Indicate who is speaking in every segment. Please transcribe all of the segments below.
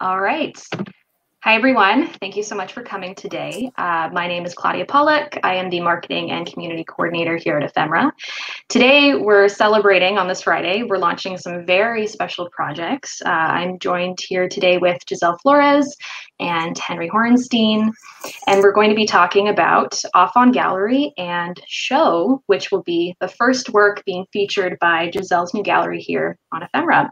Speaker 1: All right. Hi, everyone. Thank you so much for coming today. Uh, my name is Claudia Pollock. I am the Marketing and Community Coordinator here at Ephimera. Today, we're celebrating on this Friday. We're launching some very special projects. Uh, I'm joined here today with Gisel Florez and Henry Horenstein, and we're going to be talking about Off on Gallery and Show, which will be the first work being featured by Gisel's new gallery here on Ephimera.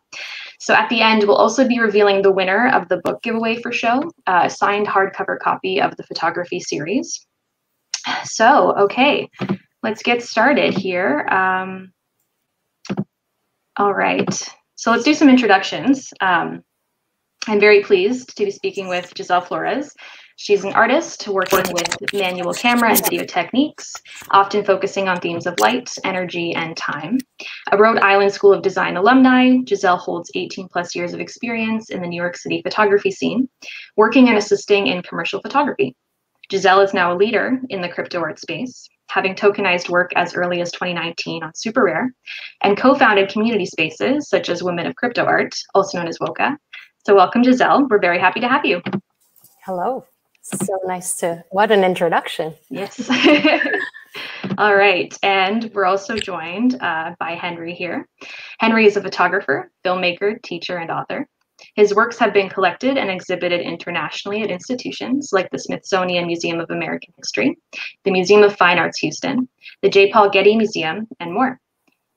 Speaker 1: So at the end, we'll also be revealing the winner of the book giveaway for show, uh, signed hardcover copy of the photography series. So, okay, let's get started here. Um, all right, so let's do some introductions. Um, I'm very pleased to be speaking with Gisel Florez. She's an artist working with manual camera and video techniques, often focusing on themes of light, energy, and time. A Rhode Island School of Design alumni, Gisel holds 18 plus years of experience in the New York City photography scene, working and assisting in commercial photography. Gisel is now a leader in the crypto art space, having tokenized work as early as 2019 on SuperRare, and co-founded community spaces such as Women of Crypto Art, also known as WOCA. So welcome, Gisel. We're very happy to have you.
Speaker 2: Hello. So nice to, what an introduction.
Speaker 1: Yes. All right. And we're also joined uh, by Henry here. Henry is a photographer, filmmaker, teacher, and author. His works have been collected and exhibited internationally at institutions like the Smithsonian Museum of American History, the Museum of Fine Arts Houston, the J. Paul Getty Museum, and more.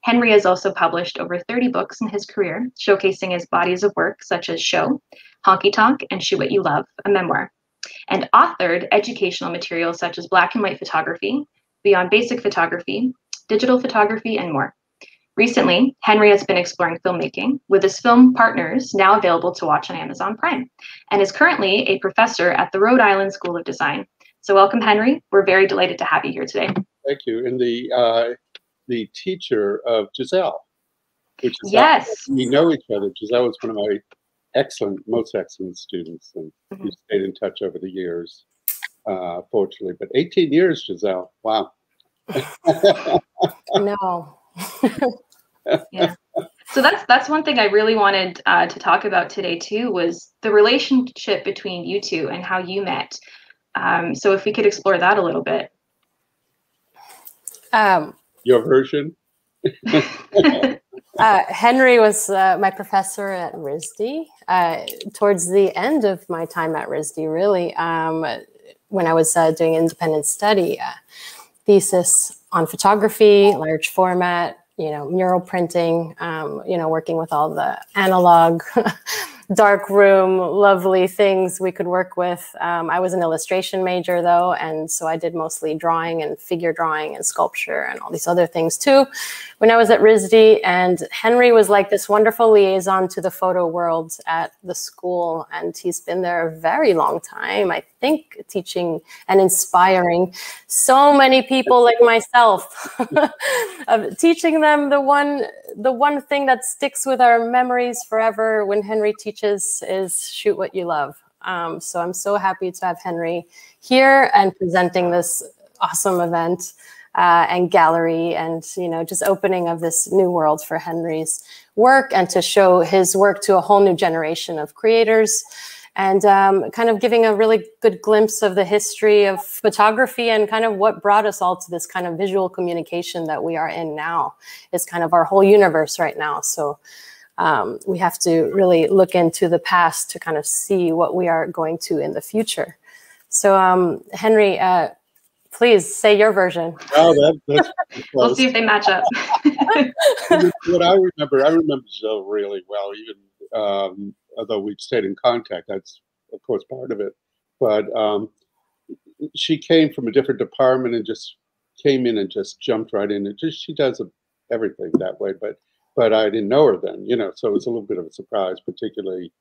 Speaker 1: Henry has also published over 30 books in his career, showcasing his bodies of work such as Show, Honky Tonk, and Shoot What You Love, a memoir and authored educational materials such as black and white photography, beyond basic photography, digital photography, and more. Recently, Henry has been exploring filmmaking with his film partners now available to watch on Amazon Prime and is currently a professor at the Rhode Island School of Design. So welcome, Henry. We're very delighted to have you here today.
Speaker 3: Thank you. And the uh, the teacher of Gisel,
Speaker 1: which is yes,
Speaker 3: we know each other. Gisel was one of my excellent, most excellent students, and mm-hmm. we stayed in touch over the years, uh, fortunately. But 18 years, Gisel, wow.
Speaker 2: no.
Speaker 1: yeah. So that's that's one thing I really wanted uh, to talk about today too was the relationship between you two and how you met. Um, so if we could explore that a little bit.
Speaker 3: Um, Your version.
Speaker 2: uh, Henry was uh, my professor at RISD. Uh, towards the end of my time at RISD, really, um, when I was uh, doing independent study, uh, thesis on photography, large format, you know, mural printing, um, you know, working with all the analog dark room, lovely things we could work with. Um, I was an illustration major though, and so I did mostly drawing and figure drawing and sculpture and all these other things too when I was at RISD. And Henry was like this wonderful liaison to the photo world at the school, and he's been there a very long time, I think, teaching and inspiring so many people like myself, of teaching them the one the one thing that sticks with our memories forever when Henry teaches is shoot what you love. Um, so I'm so happy to have Henry here and presenting this awesome event uh, and gallery and you know just opening of this new world for Henry's work and to show his work to a whole new generation of creators and um, kind of giving a really good glimpse of the history of photography and kind of what brought us all to this kind of visual communication that we are in now is kind of our whole universe right now. So um, we have to really look into the past to kind of see what we are going to in the future. So um, Henry, uh, please say your version.
Speaker 3: Oh, that,
Speaker 1: we'll see if they match up.
Speaker 3: what I remember, I remember Joe really well, even um, although we stayed in contact. That's of course part of it. But um, she came from a different department and just came in and just jumped right in. And just she does everything that way. But but I didn't know her then, you know. So it was a little bit of a surprise, particularly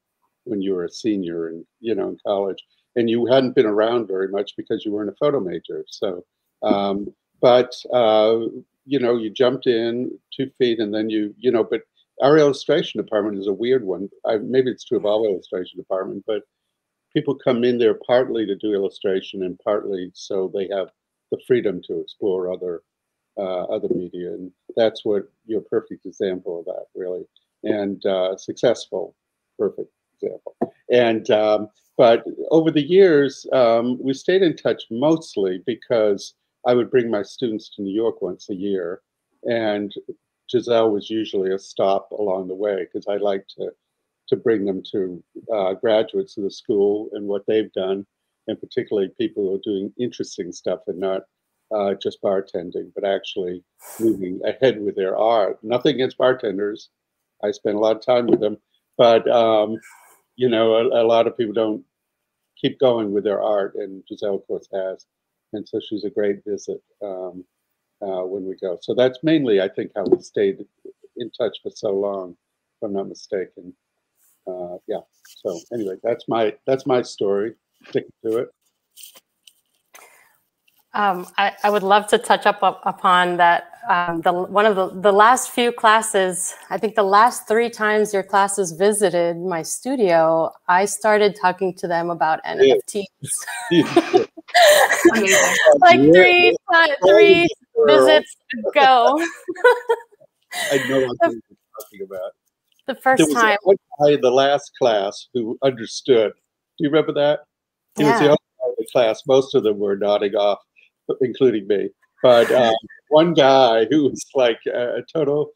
Speaker 3: when you were a senior and you know in college and you hadn't been around very much because you weren't a photo major. So, um, but uh, you know, you jumped in two feet, and then you you know, but our illustration department is a weird one. I, maybe it's true of all illustration department, but people come in there partly to do illustration and partly so they have the freedom to explore other uh, other media, and that's what you're a perfect example of that, really, and uh, successful, perfect example. And um, but over the years, um, we stayed in touch mostly because I would bring my students to New York once a year, and Gisel was usually a stop along the way because I like to to bring them to uh, graduates of the school and what they've done, and particularly people who are doing interesting stuff and not uh, just bartending, but actually moving ahead with their art. Nothing against bartenders. I spend a lot of time with them, but um, you know, a, a, lot of people don't keep going with their art, and Gisel, of course, has, and so she's a great visit um, uh, when we go. So that's mainly, I think, how we stayed in touch for so long, if I'm not mistaken uh, yeah. So anyway, that's my that's my story. Sticking to it.
Speaker 2: Um, I, I, would love to touch up upon that. Um, the one of the the last few classes, I think the last three times your classes visited my studio, I started talking to them about NFTs. like three three visits ago.
Speaker 3: I know what you're talking about
Speaker 2: the first time.
Speaker 3: One guy in the last class who understood. Do you remember that? He yeah. was the only guy in the class. Most of them were nodding off, including me. But um, one guy who was like a total,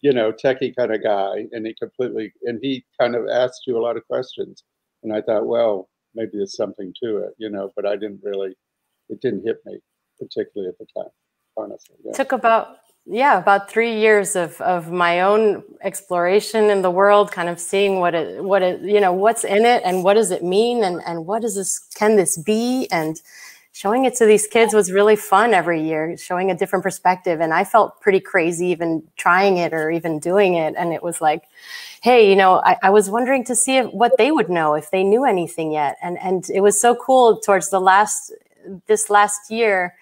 Speaker 3: you know, techie kind of guy, and he completely and he kind of asked you a lot of questions, and I thought, well, maybe there's something to it, you know. But I didn't really, it didn't hit me particularly at the time. Honestly,
Speaker 2: yeah. took about yeah about three years of of my own exploration in the world kind of seeing what it what it you know what's in it and what does it mean and and what does this can this be and showing it to these kids was really fun every year showing a different perspective. And i felt pretty crazy even trying it or even doing it. And it was like hey you know i, I was wondering to see if, what they would know if they knew anything yet. And and it was so cool towards the last this last year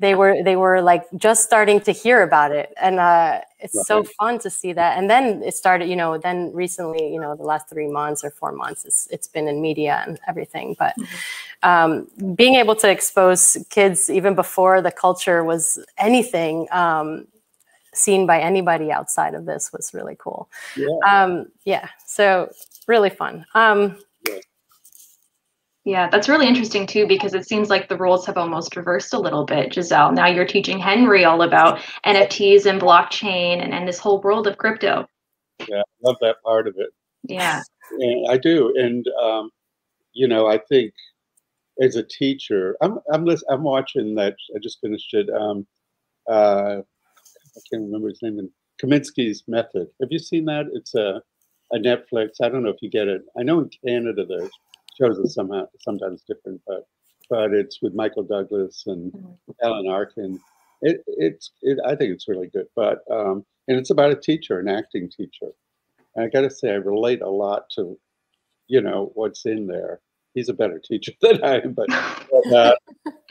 Speaker 2: they were they were like just starting to hear about it. And uh, it's right. so fun to see that. And then it started you know then recently you know the last three months or four months it's, it's been in media and everything. But mm-hmm. um, being able to expose kids even before the culture was anything um, seen by anybody outside of this was really cool. Yeah, um, yeah so really fun. Um,
Speaker 1: yeah, that's really interesting too, because it seems like the roles have almost reversed a little bit, Gisel. Now you're teaching Henry all about NFTs and blockchain and, and this whole world of crypto.
Speaker 3: Yeah, I love that part of it.
Speaker 1: Yeah.
Speaker 3: And I do. And, um, you know, I think as a teacher, I'm, I'm, I'm watching that, I just finished it. Um, uh, I can't remember his name, Kominsky's Method. Have you seen that? It's a, a Netflix. I don't know if you get it. I know in Canada there's shows are somehow sometimes different, but but it's with Michael Douglas and mm-hmm. Alan Arkin. It, it's it, I think it's really good, but um, and it's about a teacher, an acting teacher. And I got to say, I relate a lot to, you know, what's in there. He's a better teacher than I am, but but, uh,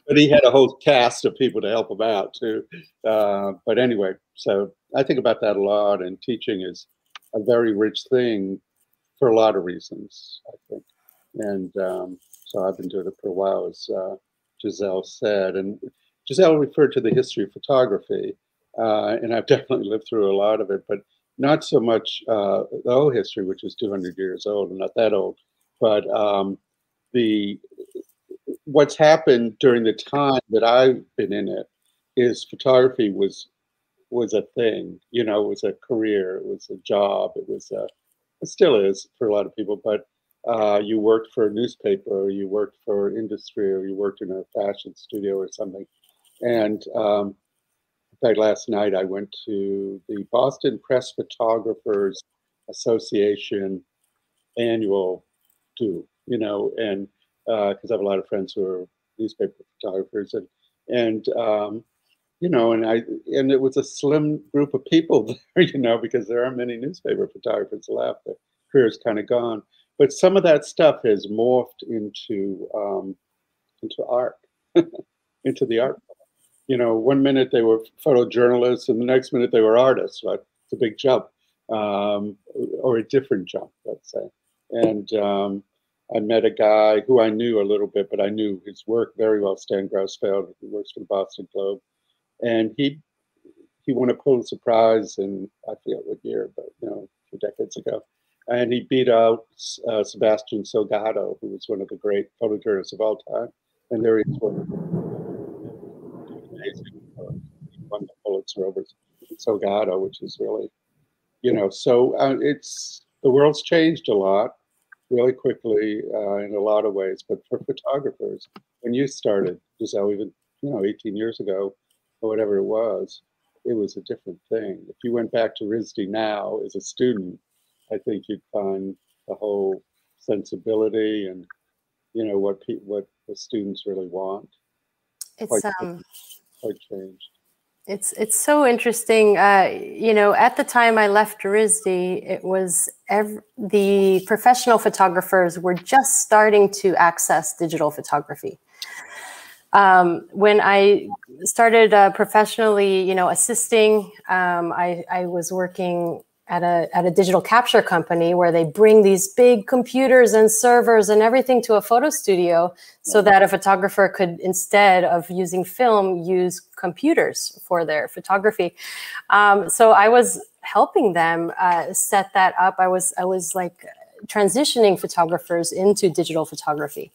Speaker 3: but he had a whole cast of people to help him out too. Uh, but anyway, so I think about that a lot, and teaching is a very rich thing for a lot of reasons. I think. And um, so I've been doing it for a while, as uh, Gisel said. And Gisel referred to the history of photography, uh, and I've definitely lived through a lot of it, but not so much uh, the old history, which is 200 years old and not that old, but um, the what's happened during the time that I've been in it is photography was was a thing. You know, it was a career, it was a job, it was a, it still is for a lot of people, but uh, you worked for a newspaper or you worked for industry or you worked in a fashion studio or something. And um, in fact, last night I went to the Boston Press Photographers Association annual do, you know, and because uh, I have a lot of friends who are newspaper photographers and, and, um, you know, and I, and it was a slim group of people there, you know, because there aren't many newspaper photographers left. The career's kind of gone but some of that stuff has morphed into um, into art, into the art. You know, one minute they were photojournalists, and the next minute they were artists. Right? It's a big jump, um, or a different jump, let's say. And um, I met a guy who I knew a little bit, but I knew his work very well. Stan Grossfeld, who works for the Boston Globe, and he he won a Pulitzer Prize in I forget what year, but you know, a few decades ago and he beat out uh, Sebastian Salgado, who was one of the great photojournalists of all time. And there he was, amazing. He won the Pulitzer over Salgado, which is really, you know, so uh, it's the world's changed a lot really quickly uh, in a lot of ways. But for photographers, when you started, Gisel, even you know, 18 years ago or whatever it was, it was a different thing. If you went back to RISD now as a student, I think you'd find the whole sensibility and you know what pe- what the students really want.
Speaker 2: It's
Speaker 3: quite,
Speaker 2: um,
Speaker 3: quite changed.
Speaker 2: It's it's so interesting. Uh, you know, at the time I left RISD, it was ev- the professional photographers were just starting to access digital photography. Um, when I started uh, professionally, you know, assisting, um, I, I was working at a at a digital capture company where they bring these big computers and servers and everything to a photo studio so that a photographer could instead of using film use computers for their photography. Um, so i was helping them uh, set that up. I was i was like transitioning photographers into digital photography.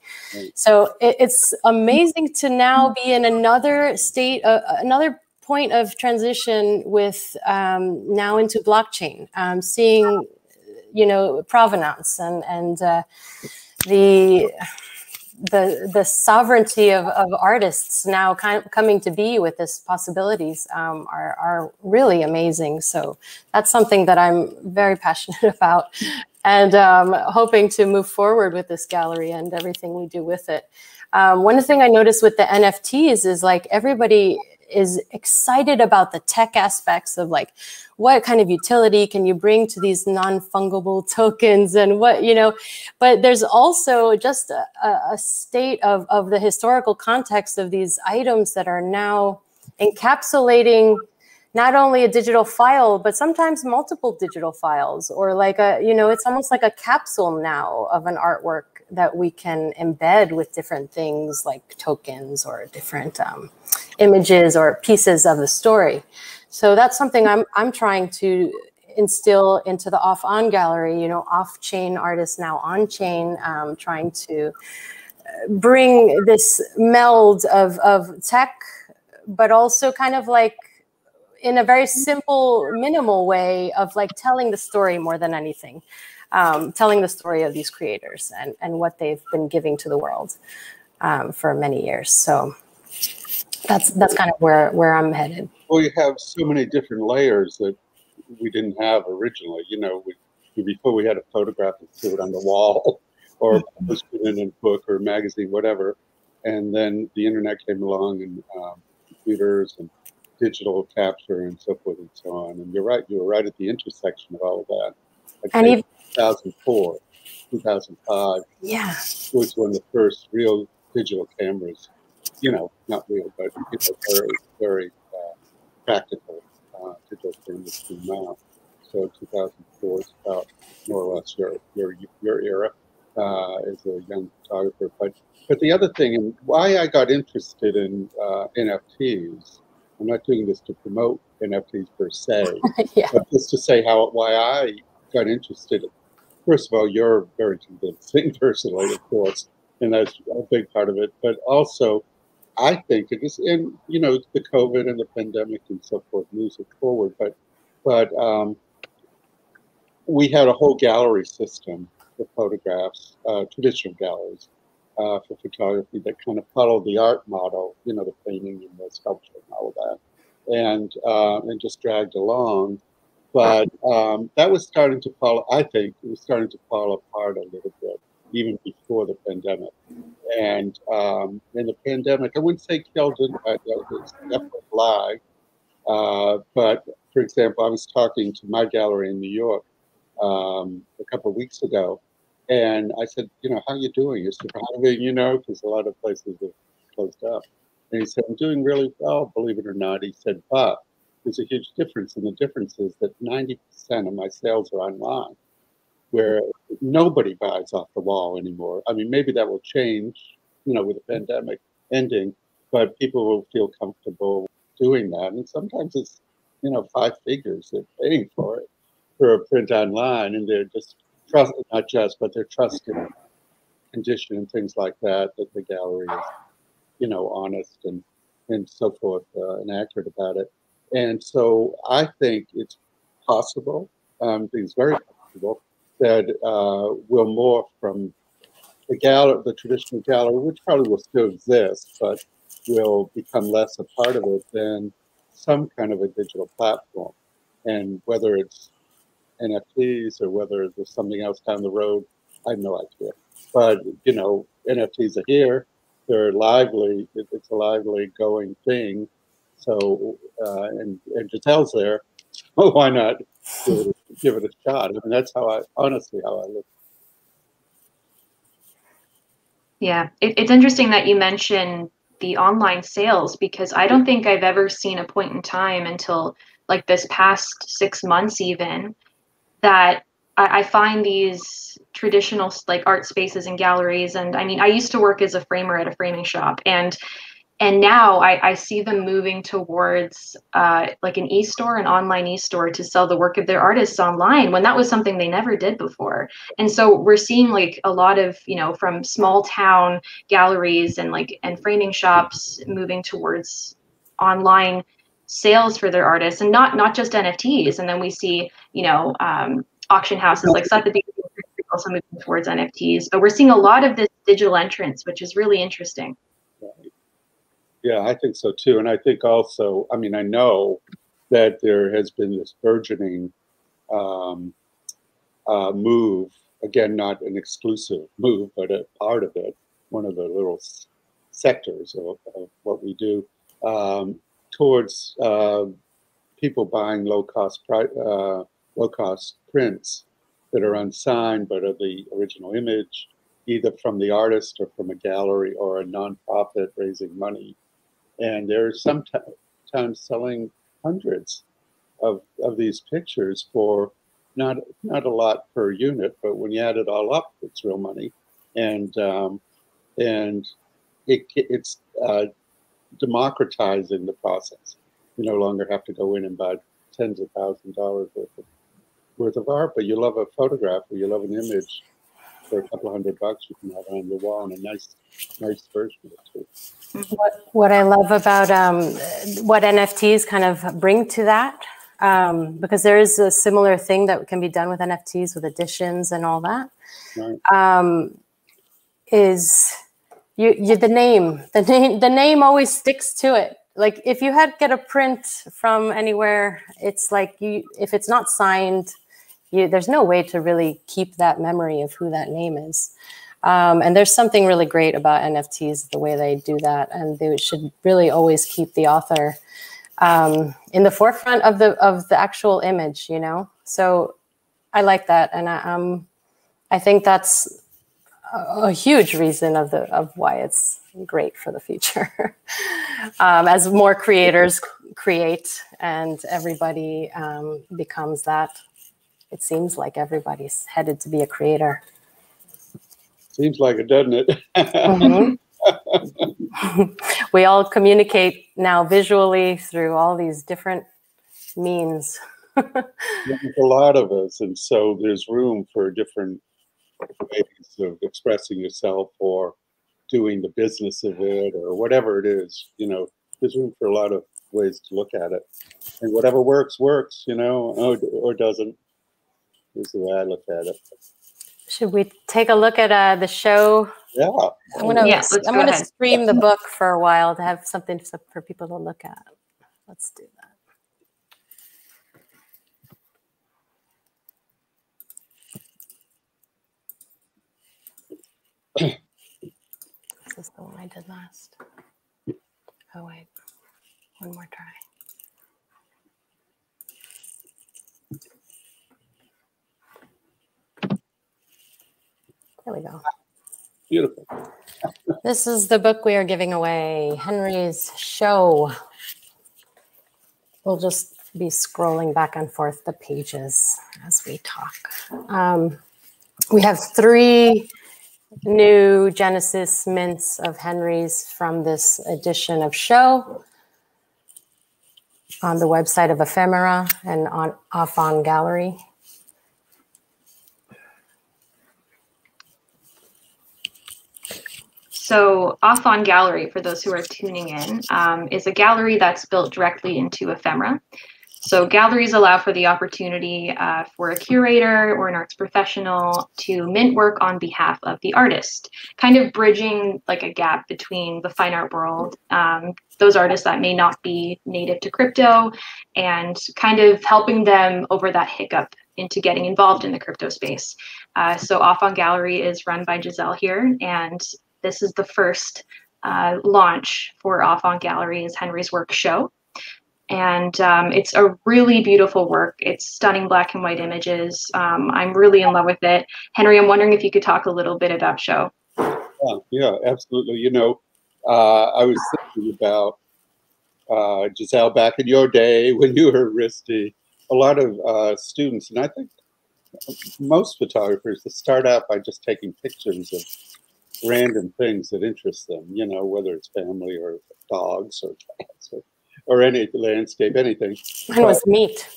Speaker 2: So it, it's amazing to now be in another state uh, another point of transition with um, now into blockchain, um, seeing you know provenance and and uh, the the the sovereignty of, of artists now kind of coming to be with this possibilities um, are are really amazing. So that's something that I'm very passionate about, and um, hoping to move forward with this gallery and everything we do with it. Um, one thing I noticed with the NFTs is like everybody is excited about the tech aspects of like what kind of utility can you bring to these non-fungible tokens and what you know? But there's also just a, a state of, of the historical context of these items that are now encapsulating not only a digital file but sometimes multiple digital files or like a you know it's almost like a capsule now of an artwork that we can embed with different things like tokens or different um, images or pieces of the story. So that's something I'm I'm trying to instill into the off on gallery. You know, off chain artists now on chain, um, trying to uh, bring this meld of of tech, but also kind of like in a very simple, minimal way of like telling the story more than anything. Um, telling the story of these creators and, and what they've been giving to the world um, for many years. So that's that's kind of where where I'm headed.
Speaker 3: Well, you have so many different layers that we didn't have originally. You know, we, before we had a photograph and put it on the wall, or post it in a book or a magazine, whatever. And then the internet came along, and um, computers and digital capture and so forth and so on. And you're right; you were right at the intersection of all of that.
Speaker 2: and even
Speaker 3: 2004, 2005,
Speaker 2: yeah,
Speaker 3: was when the first real digital cameras you know, not real, but you know, very, very uh, practical uh, digital cameras came out. So 2004 is about more or less your your your era uh, as a young photographer. But but the other thing, and why I got interested in uh, NFTs, I'm not doing this to promote NFTs per se,
Speaker 2: yeah.
Speaker 3: but just to say how why I got interested. First of all, you're very convincing personally, of course, and that's a big part of it. But also, I think it is, and you know, the COVID and the pandemic and so forth moves it forward. But, but um, we had a whole gallery system for photographs, uh, traditional galleries uh, for photography that kind of followed the art model, you know, the painting and the sculpture and all of that, and uh, and just dragged along. But um, that was starting to fall. I think it was starting to fall apart a little bit even before the pandemic. And um, in the pandemic, I wouldn't say killed it, but it's definitely a lie. Uh, but for example, I was talking to my gallery in New York um, a couple of weeks ago, and I said, you know, how are you doing? You're surviving, you know, because a lot of places have closed up. And he said, I'm doing really well, believe it or not. He said, but there's a huge difference, and the difference is that 90% of my sales are online where nobody buys off the wall anymore. I mean, maybe that will change, you know, with the pandemic ending, but people will feel comfortable doing that. And sometimes it's, you know, five figures they're paying for it for a print online, and they're just trust, not just, but their trusted condition and things like that, that the gallery is, you know, honest and, and so forth uh, and accurate about it. And so I think it's possible, um, it's very possible that uh, we'll morph from the gallery, the traditional gallery, which probably will still exist, but will become less a part of it than some kind of a digital platform. And whether it's NFTs or whether there's something else down the road, I have no idea. But you know, NFTs are here; they're lively. It's a lively going thing. So, uh, and and Gisel's there, so why not give it, a shot? I mean, that's how I honestly how I look.
Speaker 1: Yeah, it, it's interesting that you mentioned the online sales because I don't think I've ever seen a point in time until like this past six months even that I, I find these traditional like art spaces and galleries and I mean I used to work as a framer at a framing shop and and now I, I see them moving towards uh, like an e-store, an online e-store to sell the work of their artists online when that was something they never did before. And so we're seeing like a lot of, you know, from small town galleries and like and framing shops moving towards online sales for their artists and not not just NFTs. And then we see, you know, um, auction houses like Sotheby's also moving towards NFTs. But we're seeing a lot of this digital entrance, which is really interesting.
Speaker 3: Yeah, I think so too. And I think also, I mean, I know that there has been this burgeoning um, uh, move, again, not an exclusive move, but a part of it, one of the little sectors of, of what we do, um, towards uh, people buying low cost, uh, low cost prints that are unsigned but are the original image, either from the artist or from a gallery or a nonprofit raising money and they're sometimes selling hundreds of, of these pictures for not not a lot per unit, but when you add it all up, it's real money, and um, and it, it's uh, democratizing the process. You no longer have to go in and buy tens of thousands of dollars worth of, worth of art, but you love a photograph or you love an image for a couple hundred bucks, you can have it on the wall in a nice, nice version of it too.
Speaker 2: What, what I love about um, what NFTs kind of bring to that, um, because there is a similar thing that can be done with NFTs with editions and all that, right. um, is you, you the name the name the name always sticks to it. Like if you had get a print from anywhere, it's like you if it's not signed, you, there's no way to really keep that memory of who that name is. Um, and there's something really great about NFTs, the way they do that, and they should really always keep the author um, in the forefront of the of the actual image. You know, so I like that, and I, um, I think that's a, a huge reason of the of why it's great for the future. um, as more creators create and everybody um, becomes that, it seems like everybody's headed to be a creator.
Speaker 3: Seems like it, doesn't it? mm-hmm.
Speaker 2: we all communicate now visually through all these different means.
Speaker 3: there's a lot of us, and so there's room for different ways of expressing yourself or doing the business of it or whatever it is. You know, there's room for a lot of ways to look at it, and whatever works works. You know, or, or doesn't. Is the way I look at it.
Speaker 2: Should we take a look at uh, the show?
Speaker 3: Yeah.
Speaker 2: I'm gonna yes, I'm go gonna ahead. stream the book for a while to have something for people to look at. Let's do that. this is the one I did last. Oh wait, one more try. There we go.
Speaker 3: Beautiful.
Speaker 2: this is the book we are giving away Henry's Show. We'll just be scrolling back and forth the pages as we talk. Um, we have three new Genesis mints of Henry's from this edition of Show on the website of Ephimera and on off on Gallery.
Speaker 1: So, Off On Gallery, for those who are tuning in, um, is a gallery that's built directly into Ephimera. So galleries allow for the opportunity uh, for a curator or an arts professional to mint work on behalf of the artist, kind of bridging like a gap between the fine art world, um, those artists that may not be native to crypto, and kind of helping them over that hiccup into getting involved in the crypto space. Uh, so Off on Gallery is run by Gisel here, and this is the first uh, launch for Off on Gallery's Henry's Work show and um, it's a really beautiful work. It's stunning black and white images. Um, I'm really in love with it. Henry, I'm wondering if you could talk a little bit about show.
Speaker 3: Yeah, yeah, absolutely. You know, uh, I was thinking about uh, Gisel back in your day when you were RISD. A lot of uh, students, and I think most photographers, that start out by just taking pictures of random things that interest them. You know, whether it's family or dogs or cats or or any landscape, anything.
Speaker 2: Mine was meat.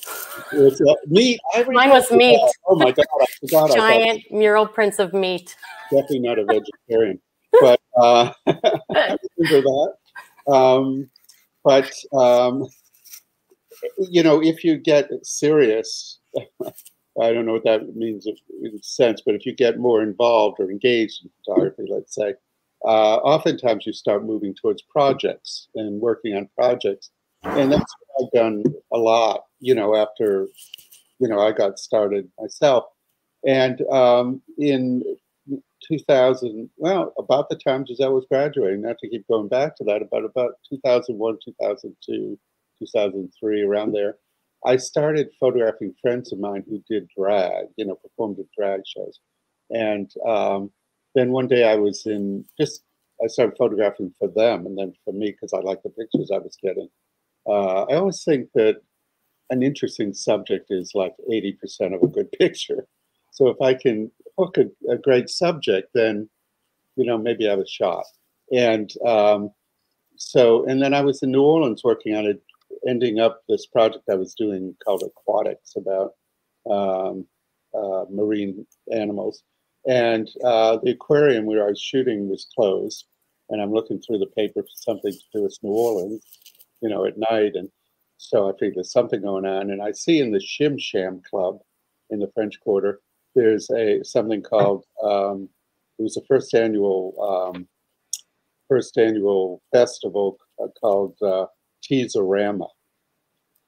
Speaker 3: It uh, meat.
Speaker 2: Mine was meat.
Speaker 3: Oh my god! I forgot.
Speaker 2: Giant I mural prints of meat.
Speaker 3: Definitely not a vegetarian, but uh, I remember that. Um, but um, you know, if you get serious, I don't know what that means in sense, but if you get more involved or engaged in photography, let's say, uh, oftentimes you start moving towards projects and working on projects and that's what I've done a lot. You know, after you know I got started myself, and um, in 2000, well, about the time Gisel was graduating, not to keep going back to that, about about 2001, 2002, 2003, around there, I started photographing friends of mine who did drag, you know, performed at drag shows, and um, then one day I was in just I started photographing for them and then for me because I liked the pictures I was getting. Uh, I always think that an interesting subject is like 80% of a good picture. So if I can hook a, a great subject, then, you know, maybe I have a shot. And um, so, and then I was in New Orleans working on it, ending up this project I was doing called Aquatics about um, uh, marine animals. And uh, the aquarium where I was shooting was closed. And I'm looking through the paper for something to do with New Orleans you know, at night. And so I think there's something going on. And I see in the Shim Sham Club in the French Quarter, there's a something called um, it was the first annual um, first annual festival uh, called uh, Teaserama.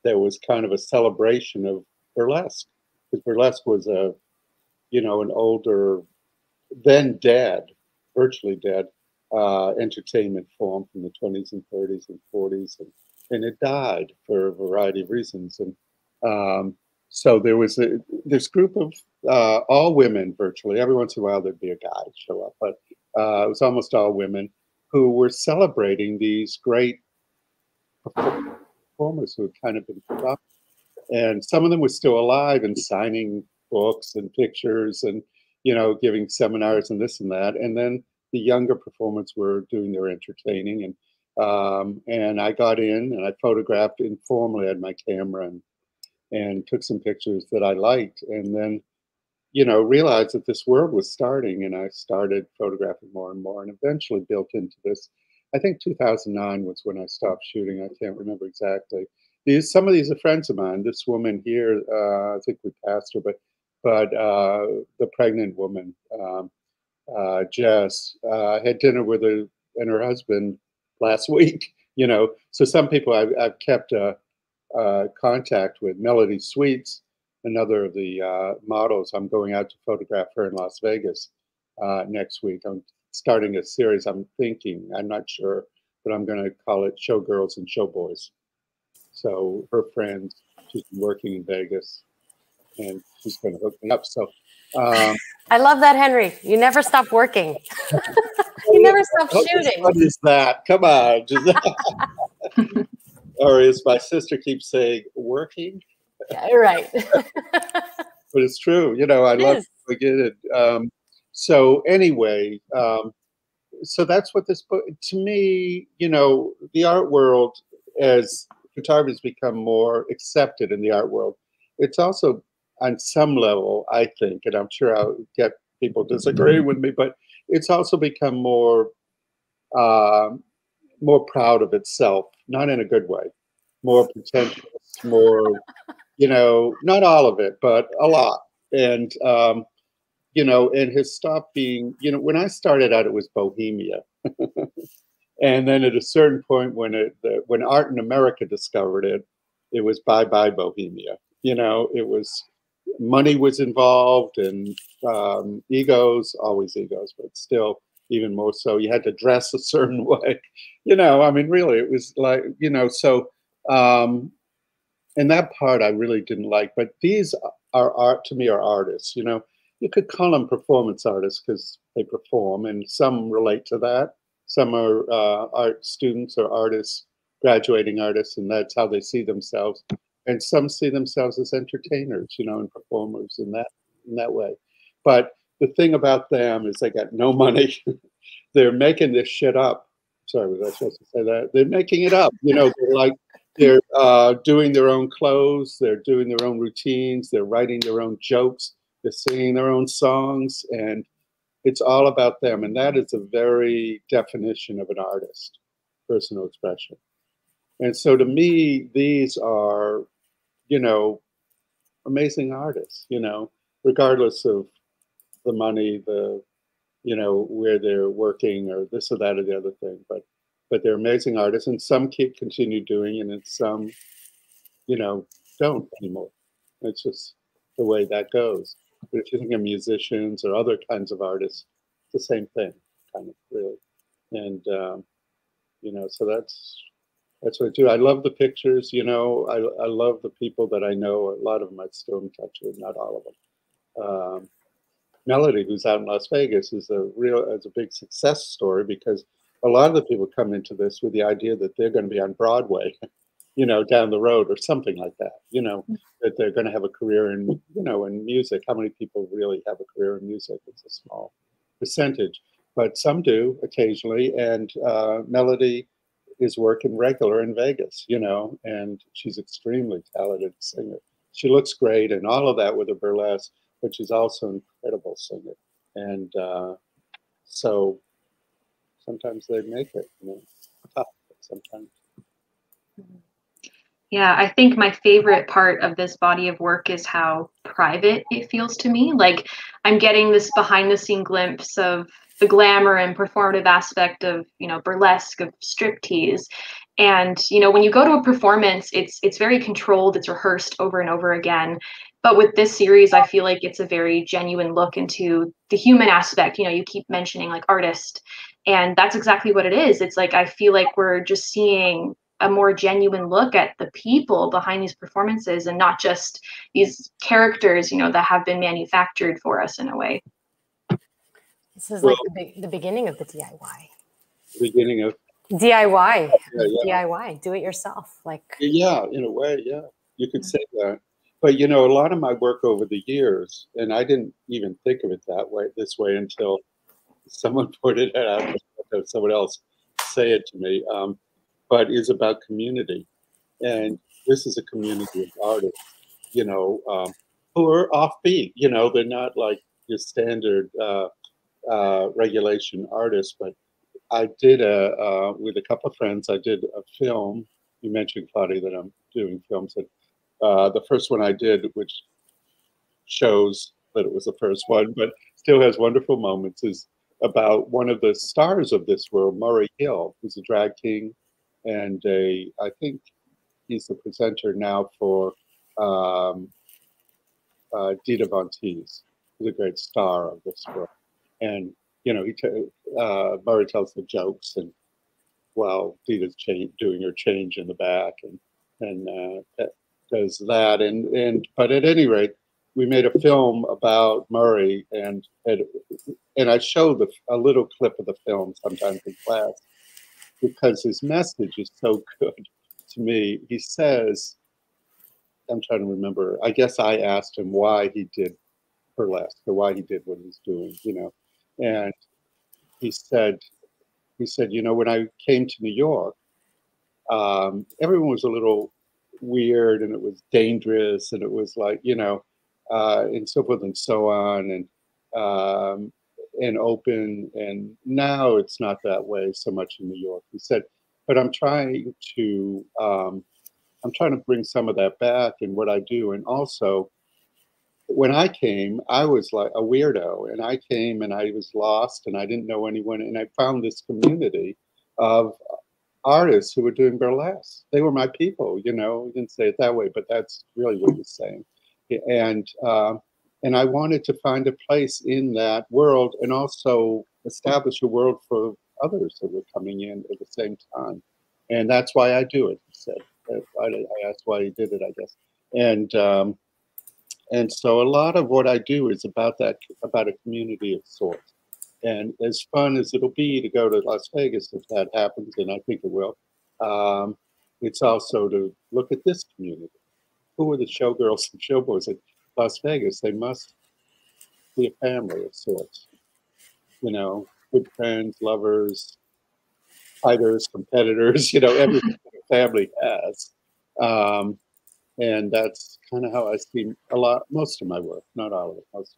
Speaker 3: There was kind of a celebration of burlesque because burlesque was a you know an older then dead virtually dead uh, entertainment form from the 20s and 30s and 40s, and, and it died for a variety of reasons. And um, so there was a, this group of uh, all women, virtually. Every once in a while, there'd be a guy show up, but uh, it was almost all women who were celebrating these great performers who had kind of been forgotten. And some of them were still alive and signing books and pictures and, you know, giving seminars and this and that. And then the younger performers were doing their entertaining and um, and I got in and I photographed informally at my camera and and took some pictures that I liked and then you know realized that this world was starting and I started photographing more and more and eventually built into this I think 2009 was when I stopped shooting I can't remember exactly these some of these are friends of mine this woman here uh, I think we passed her but but uh, the pregnant woman um, uh, Jess. Uh, had dinner with her and her husband last week. You know, so some people I've, I've kept uh, uh, contact with. Melody Sweets, another of the models. I'm going out to photograph her in Las Vegas next week. I'm starting a series. I'm thinking. I'm not sure, but I'm going to call it Showgirls and Showboys. So her friends, she's working in Vegas, and she's going to hook me up. So um,
Speaker 2: I love that, Henry. You never stop working. you never stop shooting.
Speaker 3: What is that? Come on. or as my sister keeps saying, working?
Speaker 2: Yeah, right.
Speaker 3: but it's true. You know, I it love is. it. Um, so anyway, um, so that's what this book, to me, you know, the art world, as photography has become more accepted in the art world, it's also on some level, I think, and I'm sure I'll get people disagreeing with me, but it's also become more um, more proud of itself, not in a good way, more pretentious, more, you know, not all of it, but a lot. And, um, you know, and has stopped being, you know, when I started out, it was Bohemia. and then at a certain point, when it, the, when Art in America discovered it, it was bye bye Bohemia. You know, it was money was involved and um, egos, always egos, but still even more so. You had to dress a certain way. You know, I mean, really, it was like, you know, so, um, and that part I really didn't like. But these are art, to me, are artists, you know. You could call them performance artists because they perform, and some relate to that. Some are uh, art students or artists, graduating artists, and that's how they see themselves. And some see themselves as entertainers, you know, and performers in that in that way. But the thing about them is they got no money. they're making this shit up. Sorry, was I supposed to say that? They're making it up. You know, they're like they're uh, doing their own clothes, they're doing their own routines, they're writing their own jokes, they're singing their own songs, and it's all about them. And that is a very definition of an artist, personal expression. And so to me, these are, you know, amazing artists, you know, regardless of the money, the you know where they're working or this or that or the other thing. But but they're amazing artists, and some keep continue doing, and some you know don't anymore. It's just the way that goes. But if you think of musicians or other kinds of artists, it's the same thing, kind of really. And um, you know, so that's that's what I do. I love the pictures. You know, I I love the people that I know. A lot of them I still in touch with, not all of them. Um, Melody, who's out in Las Vegas, is a real is a big success story because a lot of the people come into this with the idea that they're going to be on Broadway, you know, down the road or something like that. You know, mm. that they're going to have a career in you know in music. How many people really have a career in music? It's a small percentage, but some do occasionally. And uh, Melody is working regular in Vegas, you know, and she's extremely talented singer. She looks great, and all of that with a burlesque but she's also an incredible singer. And uh, so sometimes they make it, you know, tough, sometimes.
Speaker 1: Yeah, I think my favorite part of this body of work is how private it feels to me. Like I'm getting this behind the scene glimpse of the glamour and performative aspect of, you know, burlesque, of striptease. And, you know, when you go to a performance, it's it's very controlled, it's rehearsed over and over again but with this series i feel like it's a very genuine look into the human aspect you know you keep mentioning like artist and that's exactly what it is it's like i feel like we're just seeing a more genuine look at the people behind these performances and not just these characters you know that have been manufactured for us in a way.
Speaker 2: This is well, like the, be- the beginning of the diy
Speaker 3: beginning of
Speaker 2: diy yeah, yeah. diy do it yourself like
Speaker 3: yeah in a way yeah. You could say that. But you know, a lot of my work over the years, and I didn't even think of it that way, this way until someone pointed it out, someone else say it to me. Um, but is about community, and this is a community of artists, you know, um, who are offbeat. You know, they're not like your standard uh, uh, regulation artists, but I did a uh, with a couple of friends. I did a film. You mentioned Claudia that I'm doing films that uh, the first one I did, which shows that it was the first one, but still has wonderful moments, is about one of the stars of this world, Murray Hill, who's a drag king, and a I think he's the presenter now for um, uh, Dita Von Teese, who's a great star of this world, and you know he t- uh, Murray tells the jokes and while Dita's doing her change in the back and and uh, does that. And and but at any rate, we made a film about Murray, and and, and I show the a little clip of the film sometimes in class because his message is so good to me. He says, I'm trying to remember. I guess I asked him why he did burlesque or why he did what he's doing, you know, and he said, he said, you know, when I came to New York, um, everyone was a little weird and it was dangerous and it was like you know uh, and so forth and so on and um, and open. And now it's not that way so much in New York. He said, but I'm trying to um, I'm trying to bring some of that back in what I do, and also when I came, I was like a weirdo, and I came and I was lost, and I didn't know anyone, and I found this community of artists who were doing burlesque. They were my people, you know. He didn't say it that way, but that's really what he's saying. And uh, and I wanted to find a place in that world, and also establish a world for others that were coming in at the same time. And that's why I do it. He said. I, asked why he did it, I guess. And um, and so a lot of what I do is about that, about a community of sorts. And as fun as it'll be to go to Las Vegas if that happens, and I think it will, um, it's also to look at this community. Who are the showgirls and showboys at Las Vegas? They must be a family of sorts. You know, good friends, lovers, fighters, competitors, you know, everything a family has. Um, and that's kind of how I see a lot, most of my work, not all of it, most.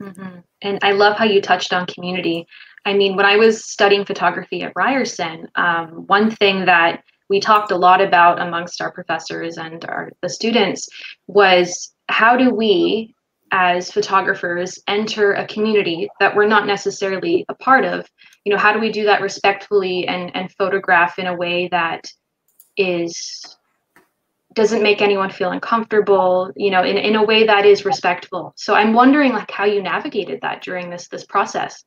Speaker 1: Mm-hmm. And I love how you touched on community. I mean, when I was studying photography at Ryerson, um, one thing that we talked a lot about amongst our professors and our the students was how do we as photographers enter a community that we're not necessarily a part of? You know how do we do that respectfully and and photograph in a way that is doesn't make anyone feel uncomfortable you know in, in a way that is respectful? So i'm wondering like how you navigated that during this this process.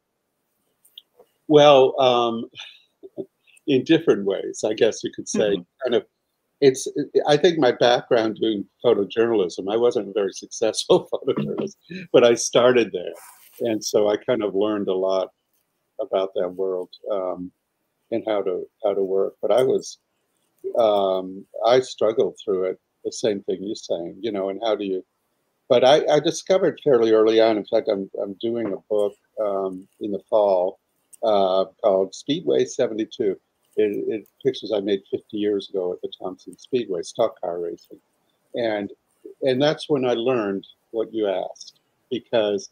Speaker 3: Well um in different ways i guess you could say. Mm-hmm. kind of it's i think my background doing photojournalism i wasn't a very successful photojournalist but i started there. And so i kind of learned a lot about that world um, and how to how to work. But i was um, i struggled through it the same thing you're saying you know and how do you but I, I discovered fairly early on in fact i'm, I'm doing a book um, in the fall uh, called speedway 72 it, it, pictures I made 50 years ago at the Thompson Speedway, stock car racing, and and that's when I learned what you asked because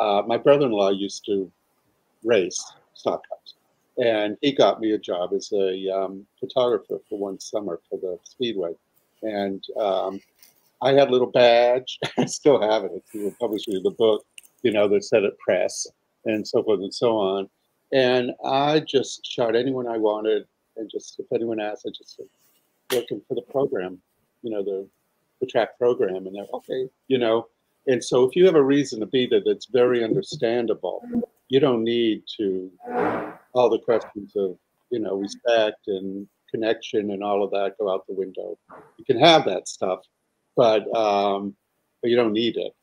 Speaker 3: uh, my brother-in-law used to race stock cars, and he got me a job as a um, photographer for one summer for the Speedway, and um, I had a little badge. I still have it. It's the publisher of the book, you know, that said it press and so forth and so on. And I just shot anyone I wanted, and just if anyone asked, I just said, looking for the program, you know, the the track program, and they're okay, you know. And so if you have a reason to be there that's very understandable, you don't need to all the questions of you know respect and connection and all of that go out the window. You can have that stuff, but um, but you don't need it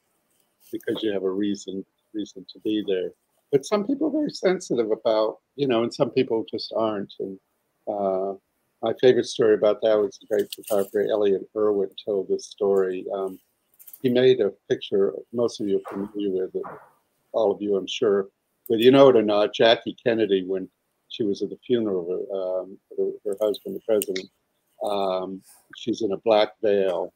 Speaker 3: because you have a reason reason to be there but some people are very sensitive about, you know, and some people just aren't. And uh, my favorite story about that was the great photographer Elliott Erwitt told this story. Um, he made a picture, most of you are familiar with it, all of you, I'm sure. Whether you know it or not, Jackie Kennedy, when she was at the funeral of um, her, her, husband, the president, um, she's in a black veil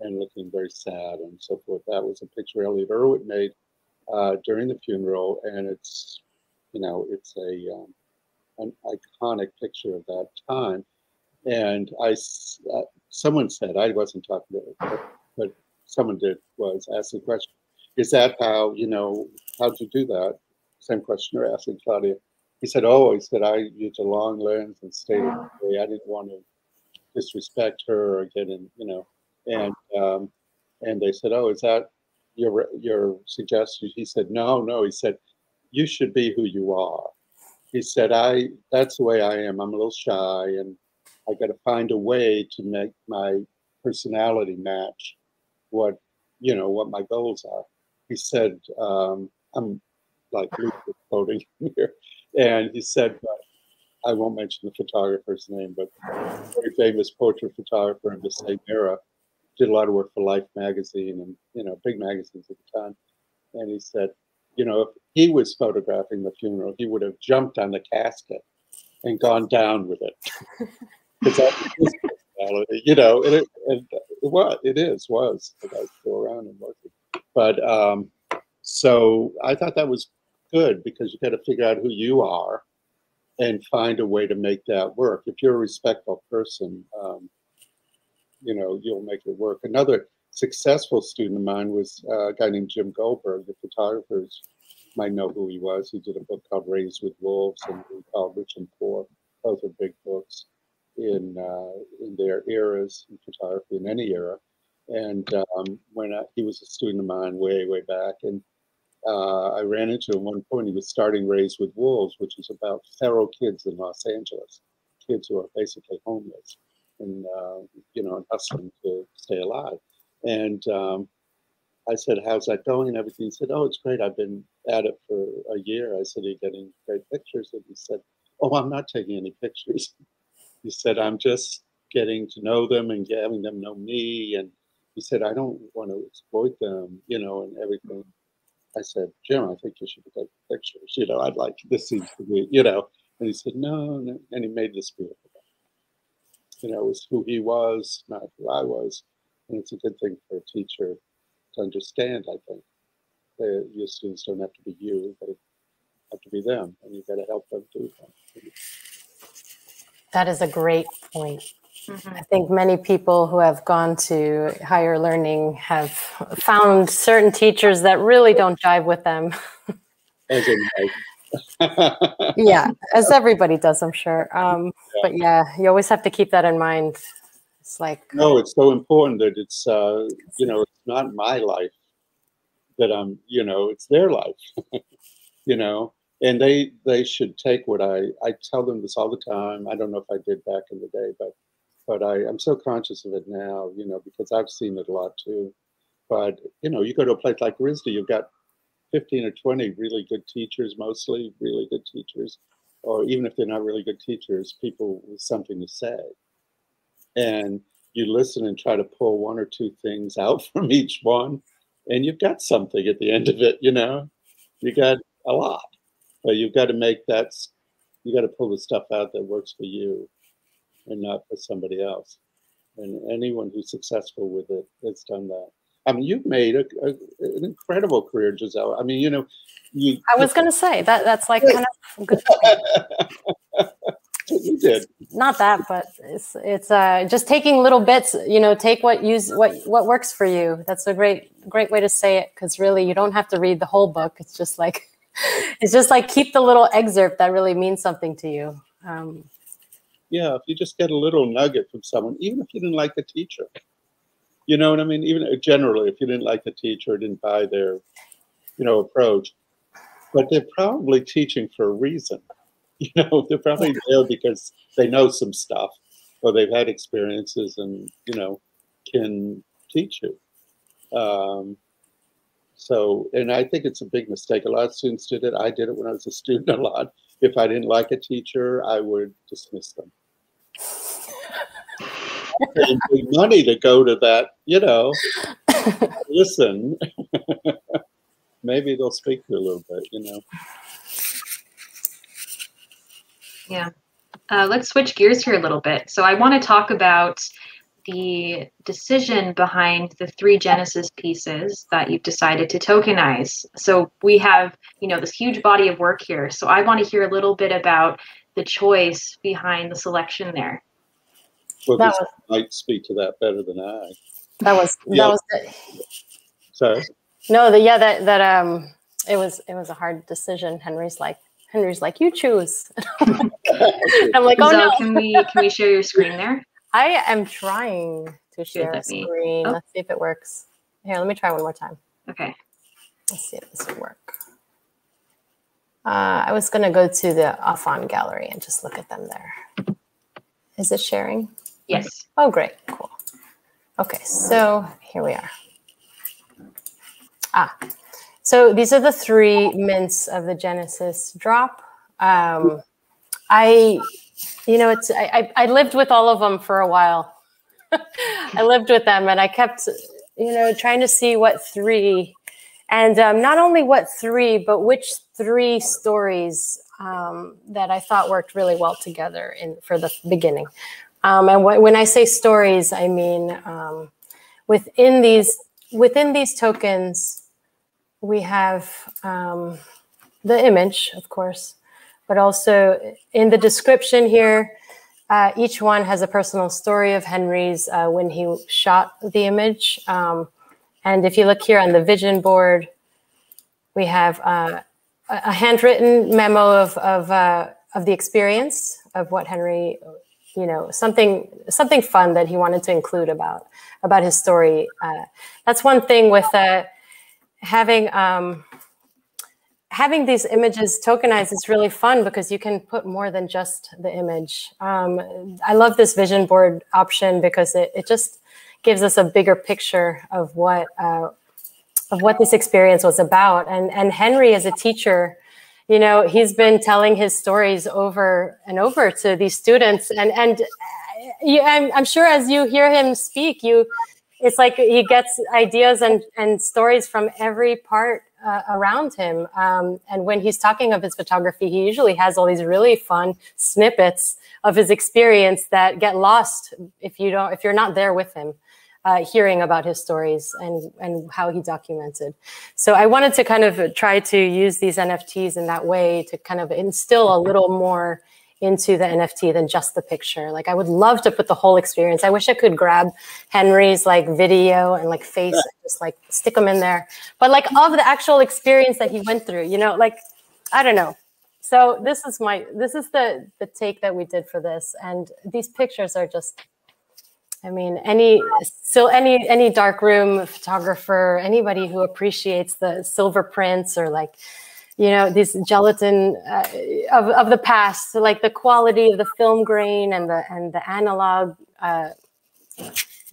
Speaker 3: and looking very sad and so forth. That was a picture Elliott Erwitt made uh, during the funeral, and it's you know it's a um, an iconic picture of that time. And I, uh, someone said I wasn't talking to, but, but someone did was ask the question: Is that how you know how'd you do that? Same question you're asking, Claudia. He said, "Oh, he said I used a long lens and stayed away. I didn't want to disrespect her or get in, you know." And um, and they said, "Oh, is that your your suggestion. He said, no, no. He said, you should be who you are. He said, I that's the way I am. I'm a little shy, and I got to find a way to make my personality match what you know what my goals are. He said, um, I'm like quoting here, and he said, but I won't mention the photographer's name, but very famous portrait photographer in the same era did a lot of work for Life magazine and you know big magazines at the time. And he said, you know, if he was photographing the funeral, he would have jumped on the casket and gone down with it. Because that's his personality, you know, and it, and it was, it is, was, guy's still around and working. But um, so I thought that was good because you got to figure out who you are and find a way to make that work. If you're a respectful person, um, you know, you'll make it work. Another successful student of mine was uh, a guy named Jim Goldberg. The photographers might know who he was. He did a book called Raised with Wolves and called Rich and Poor. Both are big books in uh, in their eras in photography in any era. And um, when I, he was a student of mine way way back, and uh, I ran into him one point. He was starting Raised with Wolves, which is about feral kids in Los Angeles, kids who are basically homeless and uh, you know and hustling to stay alive. And um, I said, "How's that going?" And everything. He said, "Oh, it's great. I've been at it for a year." I said, "Are you getting great pictures?" And he said, "Oh, I'm not taking any pictures." he said, "I'm just getting to know them and having them know me." And he said, "I don't want to exploit them, you know, and everything." I said, "Jim, I think you should take pictures. You know, I'd like this seems to be, you know." And he said, "No," no. and he made this beautiful. You know, it was who he was, not who I was and it's a good thing for a teacher to understand, I think. That your students don't have to be you, but have to be them, and you've got to help them do that.
Speaker 2: That is a great point. Mm-hmm. I think many people who have gone to higher learning have found certain teachers that really don't jive with them.
Speaker 3: As in,
Speaker 2: yeah, as everybody does, I'm sure. Um, yeah. But yeah, you always have to keep that in mind it's like
Speaker 3: no, it's so important that it's uh, you know it's not my life that I'm you know it's their life, you know, and they they should take what I I tell them this all the time. I don't know if I did back in the day, but but I I'm so conscious of it now, you know, because I've seen it a lot too. But you know, you go to a place like RISD, you've got 15 or 20 really good teachers, mostly really good teachers, or even if they're not really good teachers, people with something to say. And you listen and try to pull one or two things out from each one and you've got something at the end of it you know? You got a lot but you've got to make that you got to pull the stuff out that works for you and not for somebody else. And anyone who's successful with it has done that I mean, you've made a, a, an incredible career, Gisel. I mean, you know, you.
Speaker 2: I was going to say that that's like kind of good.
Speaker 3: you did
Speaker 2: not that but it's it's uh just taking little bits you know take what use what what works for you that's a great great way to say it because really you don't have to read the whole book it's just like it's just like keep the little excerpt that really means something to you um,
Speaker 3: yeah if you just get a little nugget from someone even if you didn't like the teacher you know what i mean even uh, generally if you didn't like the teacher didn't buy their you know approach but they're probably teaching for a reason You know, they're probably there because they know some stuff or they've had experiences and, you know, can teach you. Um, so, and I think it's a big mistake. A lot of students did it. I did it when I was a student a lot. If I didn't like a teacher, I would dismiss them. And money to go to that, you know, listen. Maybe they'll speak to you a little bit, you know.
Speaker 1: Yeah. Uh, let's switch gears here a little bit. So I want to talk about the decision behind the three Genesis pieces that you've decided to tokenize. So we have, you know, this huge body of work here. So I want to hear a little bit about the choice behind the selection there.
Speaker 3: Well, this was, might speak to that better than I.
Speaker 2: That was yeah. that was. The,
Speaker 3: Sorry.
Speaker 2: No, the yeah that that um it was it was a hard decision. Henry's like Henry's like, you choose. I'm like, oh so no.
Speaker 1: can we can we share your screen there?
Speaker 2: I am trying to share a screen. Oh. Let's see if it works. Here, let me try one more time.
Speaker 1: Okay.
Speaker 2: Let's see if this will work. Uh, I was going to go to the OFF/ON gallery and just look at them there. Is it sharing?
Speaker 1: Yes.
Speaker 2: Oh, great. Cool. Okay, so here we are. Ah, so these are the three mints of the Genesis drop. Um, I, you know, it's I, I lived with all of them for a while. I lived with them, and I kept, you know, trying to see what three, and um, not only what three, but which three stories um, that I thought worked really well together in for the beginning. Um, and wh when I say stories, I mean um, within these within these tokens we have um, the image, of course, but also in the description here, uh, each one has a personal story of Henry's uh, when he shot the image. Um, and if you look here on the vision board, we have uh, a handwritten memo of of, uh, of the experience of what Henry, you know, something something fun that he wanted to include about about his story. Uh, that's one thing with uh, having. Um, having these images tokenized is really fun because you can put more than just the image. Um, I love this vision board option because it, it just gives us a bigger picture of what uh, of what this experience was about. And and Henry as a teacher, you know, he's been telling his stories over and over to these students, and and I'm, I'm sure as you hear him speak, you it's like he gets ideas and and stories from every part uh, around him. Um, and when he's talking of his photography, he usually has all these really fun snippets of his experience that get lost if you don't if you're not there with him. Uh, hearing about his stories and and how he documented. So I wanted to kind of try to use these NFTs in that way to kind of instill a little more into the NFT than just the picture. Like I would love to put the whole experience. I wish I could grab Henry's like video and like face and just like stick them in there. But like of the actual experience that he went through, you know, like I don't know. So this is my this is the the take that we did for this and these pictures are just I mean any so any any darkroom photographer, anybody who appreciates the silver prints or like you know this gelatin uh, of, of the past so like the quality of the film grain and the and the analog uh,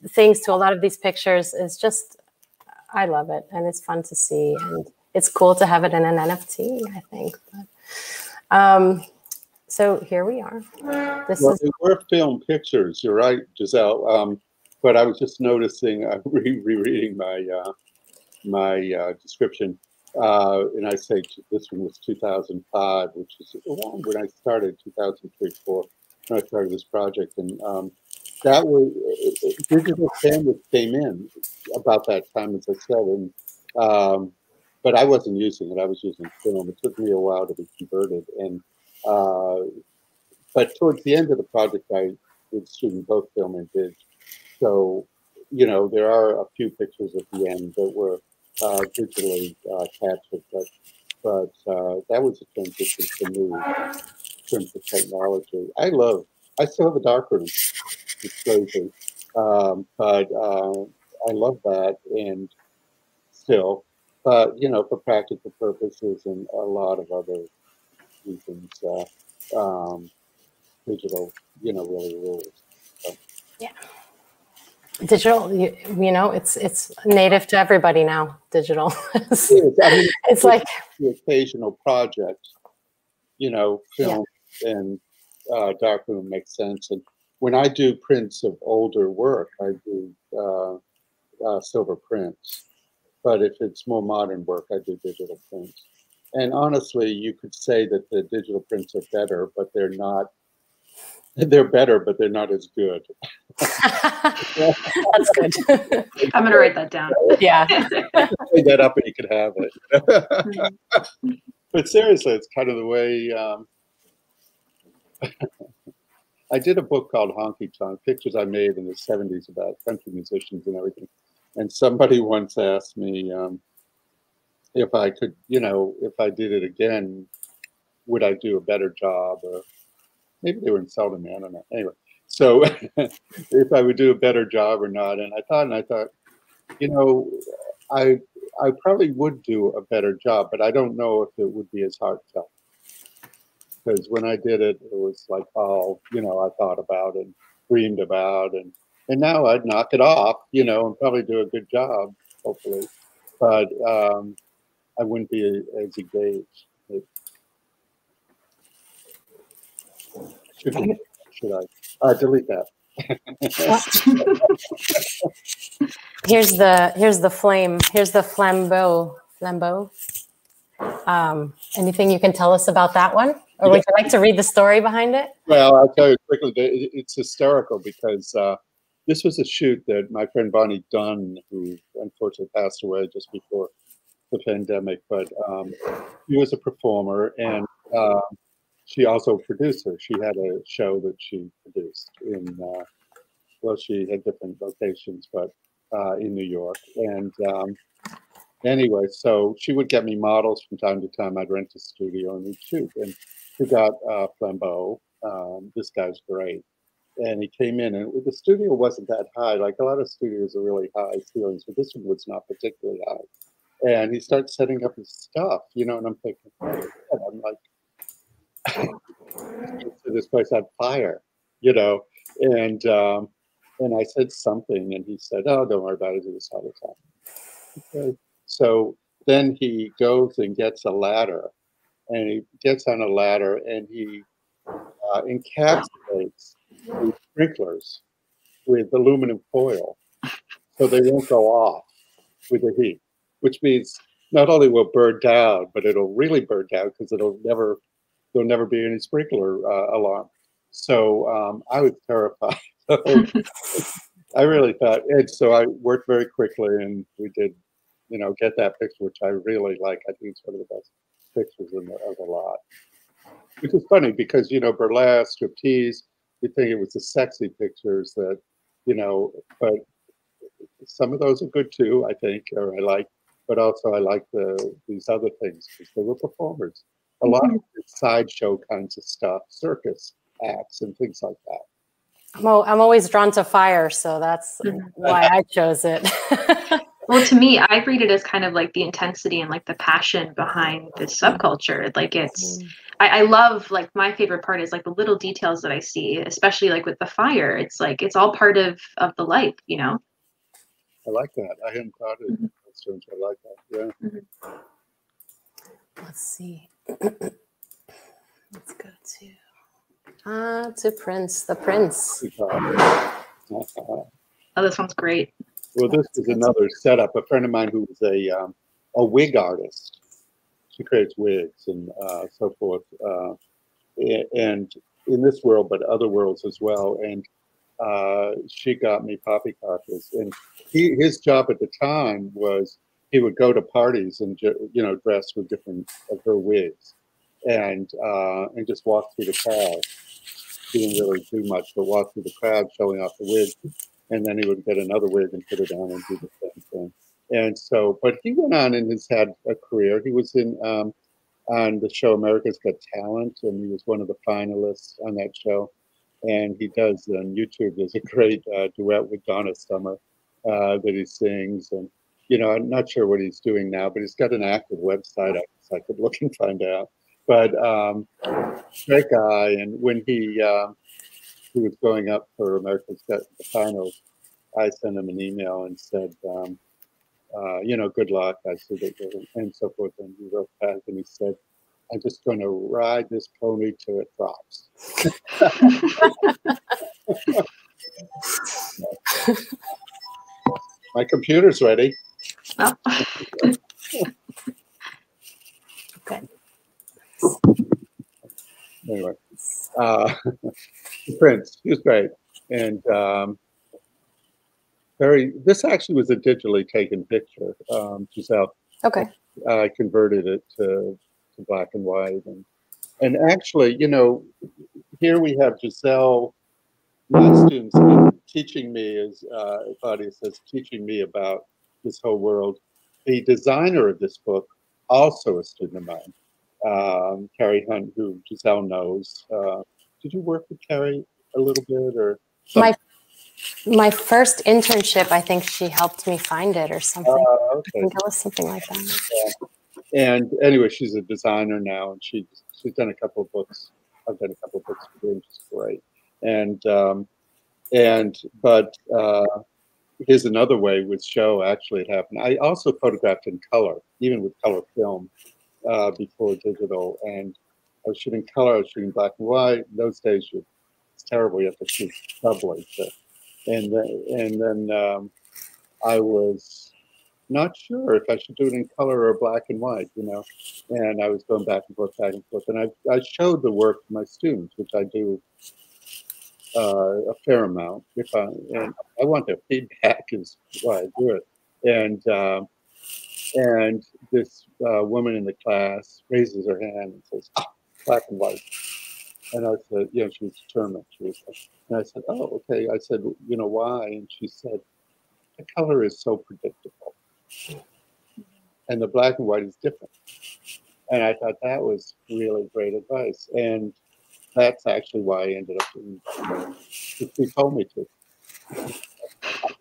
Speaker 2: things to a lot of these pictures is just i love it and it's fun to see and it's cool to have it in an nft i think but, um, so here we are
Speaker 3: this well, is they were film pictures you're right Gisel um, but i was just noticing i'm re- rereading my uh, my uh, description uh, and I say this one was 2005, which is when I started 2003, four, when I started this project. And um, that was digital cameras came in about that time, as I said. And um, but I wasn't using it. I was using film. It took me a while to be converted. And uh, but towards the end of the project, I was shooting both film and digital. So you know, there are a few pictures at the end that were uh, digitally uh, captured, but but uh, that was a transition for me in terms of technology. I love. I still have a darkroom. It's crazy, um, but uh, I love that, and still, but you know, for practical purposes and a lot of other uh, um, digital, you know, really rules. So.
Speaker 2: Yeah digital you, you, know it's it's native to everybody now digital it's, I mean, it's like
Speaker 3: the occasional project you know film yeah. and uh, darkroom makes sense and when i do prints of older work i do uh, uh, silver prints but if it's more modern work i do digital prints and honestly you could say that the digital prints are better but they're not they're better, but they're not as good.
Speaker 2: That's good.
Speaker 1: I'm going to write that down.
Speaker 2: Yeah.
Speaker 3: Pay that up and you can have it. but seriously, it's kind of the way. Um, I did a book called Honky Tonk, pictures I made in the 70s about country musicians and everything. And somebody once asked me um, if I could, you know, if I did it again, would I do a better job or maybe they were insulting me. I don't know. Anyway, so if I would do a better job or not, and I thought, and I thought, you know, I I probably would do a better job, but I don't know if it would be as heartfelt. Because when I did it, it was like, oh, you know, I thought about it, dreamed about, and and now I'd knock it off, you know, and probably do a good job, hopefully. But um, I wouldn't be as engaged. It, should, should I uh, delete that?
Speaker 2: here's the here's the flame. Here's the flambeau. Flambeau. Um, anything you can tell us about that one, or would you like to read the story behind it?
Speaker 3: Well, I'll tell you quickly. It's hysterical because uh, this was a shoot that my friend Bonnie Dunn, who unfortunately passed away just before the pandemic, but um, she was a performer and uh, she also produced her. She had a show that she produced in, uh, well, she had different locations, but uh, in New York. And um, anyway, so she would get me models from time to time. I'd rent a studio and we'd shoot. And we got uh, Flambeau. Um, this guy's great. And he came in, and the studio wasn't that high. Like a lot of studios are really high ceilings, but this one was not particularly high. And he starts setting up his stuff, you know, and I'm thinking, I'm like, this place on fire, you know. And um, and I said something, and he said, "Oh, don't worry about it. Do this all the time." Okay. So then he goes and gets a ladder, and he gets on a ladder, and he uh, encapsulates the sprinklers with aluminum foil, so they won't go off with the heat. Which means not only will burn down, but it'll really burn down because it'll never there'll never be any sprinkler uh, alarm. So um, I was terrified. I really thought, and so I worked very quickly, and we did, you know, get that picture, which I really like. I think it's one of the best pictures in the, of the lot. Which is funny because you know burlesque, striptease, you think it was the sexy pictures that, you know, but some of those are good too. I think, or I like, but also I like the these other things because they were performers. A lot mm-hmm. of sideshow kinds of stuff, circus acts and things like that.
Speaker 2: I'm, I'm always drawn to fire, so that's mm-hmm. why I chose it.
Speaker 1: well, to me, I read it as kind of like the intensity and like the passion behind this subculture. Like it's, mm. I, I love like my favorite part is like the little details that I see, especially like with the fire. It's like it's all part of of the life, you know.
Speaker 3: I like that. I hadn't thought of it. I like that. Yeah. Mm-hmm.
Speaker 2: Let's see. Let's go to. Ah, to Prince, the Prince.
Speaker 1: Oh, this one's great.
Speaker 3: Well, this is another setup. A friend of mine who was a um, a wig artist. She creates wigs and uh, so forth, uh, and in this world, but other worlds as well. And uh, she got me poppycockers. And he, his job at the time was he would go to parties and you know dress with different of her wigs, and uh, and just walk through the crowd he didn't really do much but walk through the crowd showing off the wig. And then he would get another wig and put it on and do the same thing. And so, but he went on and has had a career. He was in um, on the show America's Got Talent, and he was one of the finalists on that show. And he does on YouTube. There's a great uh, duet with Donna Summer uh, that he sings, and you know, I'm not sure what he's doing now, but he's got an active website. I, I could look and find out. But um, that guy, and when he uh, he was going up for America's Got finals, I sent him an email and said, um, uh, you know, good luck. I said and so forth. And he wrote back and he said, I'm just going to ride this pony till it drops. My computer's ready. Oh. okay anyway, uh, Prince, he was great, and um, very. This actually was a digitally taken picture, um, Gisel.
Speaker 2: Okay.
Speaker 3: I converted it to, to black and white, and and actually, you know, here we have Gisel, my students teaching me, as uh, Claudia says, teaching me about this whole world. The designer of this book, also a student of mine um, Carrie Hunt, who Gisel knows. Uh, did you work with Carrie a little bit, or
Speaker 2: something? my my first internship? I think she helped me find it, or something. Uh, okay. I think it was something like that.
Speaker 3: Yeah. And anyway, she's a designer now, and she she's done a couple of books. I've done a couple of books for her, which is great. And um, and but uh, here's another way with show actually it happened. I also photographed in color, even with color film uh, before digital, and I was shooting color, I was shooting black and white. In those days, it's terrible. You have to shoot doubly. And then, and then um, I was not sure if I should do it in color or black and white, you know. And I was going back and forth, back and forth. And I, I showed the work to my students, which I do uh, a fair amount. If I and I want their feedback is why I do it. And uh, And this uh, woman in the class raises her hand and says, ah, black and white. And I said, you know, she was determined. She was, and I said, oh, okay. I said, you know, why? And she said, the color is so predictable. And the black and white is different. And I thought that was really great advice. And that's actually why I ended up doing it. She told me to.